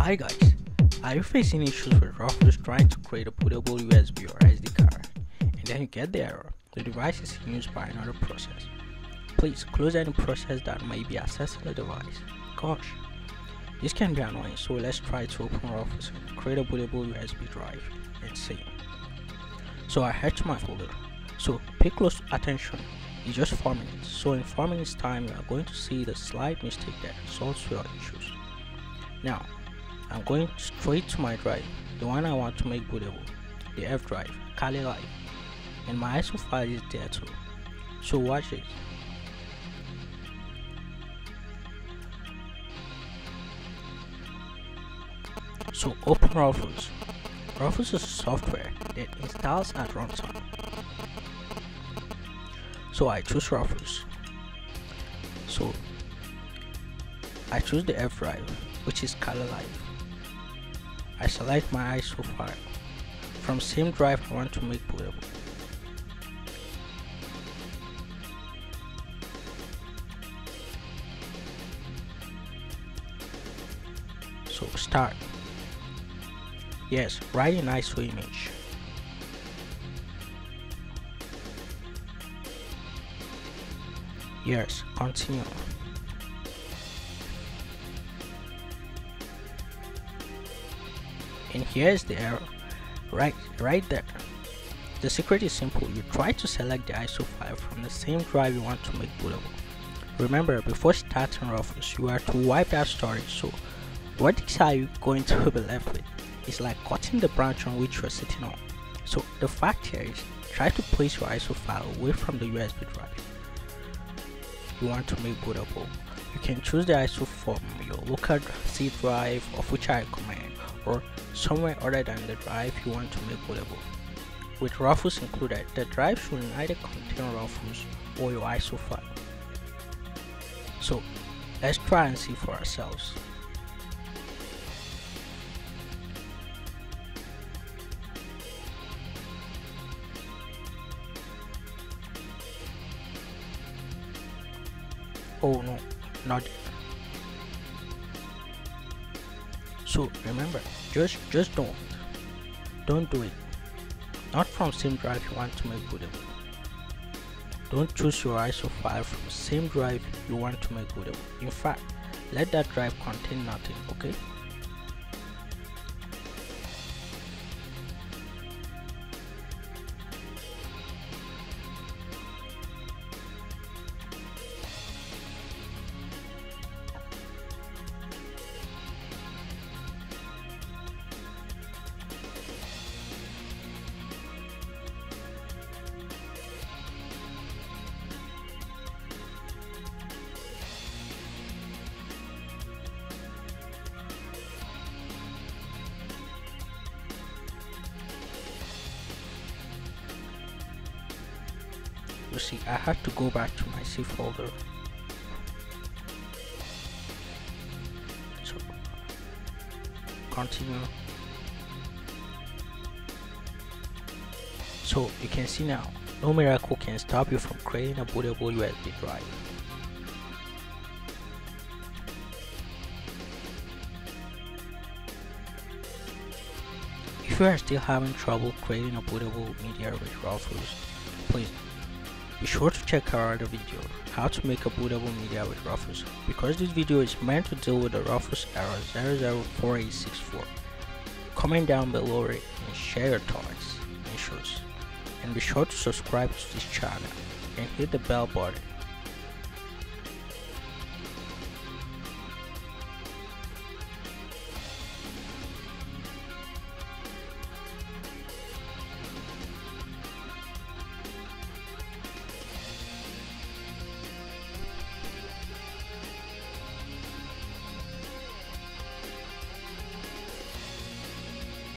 Hi guys, are you facing issues with Rufus trying to create a bootable USB or SD card and then you get the error, the device is used by another process. Please close any process that may be accessing the device. Gosh, this can be annoying so let's try to open Rufus and create a bootable USB drive and see. So I head to my folder. So pay close attention, it's just 4 minutes. So in 4 minutes time you are going to see the slight mistake that solves your issues. Now I'm going straight to my drive, the one I want to make bootable, the F drive, Kali Live, and my ISO file is there too. So watch it. So open Rufus. Rufus is software that installs at runtime. So I choose Rufus. So I choose the F drive, which is Kali Live. I select my ISO file. From same drive I want to make bootable. So start. Yes, write an ISO image. Yes, continue. And here's the error right right there. The secret is simple. You try to select the ISO file from the same drive you want to make bootable. Remember before starting Rufus you are to wipe that storage. So what are you going to be left with? It's like cutting the branch on which you're sitting on. So the fact here is try to place your ISO file away from the USB drive you want to make bootable. You can choose the ISO from your local C drive of which I recommend or somewhere other than the drive you want to make bootable. With Rufus included, the drive should either contain Rufus or your ISO file. So let's try and see for ourselves. Oh no, not so remember just just don't. Don't do it. Not from same drive you want to make bootable don't choose your ISO file from same drive you want to make bootable in fact let that drive contain nothing okay you see I had to go back to my C folder. So continue. So you can see now no miracle can stop you from creating a bootable USB drive. If you are still having trouble creating a bootable media with Rufus, please be sure to check our other video, how to make a bootable media with Rufus, because this video is meant to deal with the Rufus error 004864. Comment down below it and share your thoughts and issues. And be sure to subscribe to this channel and hit the bell button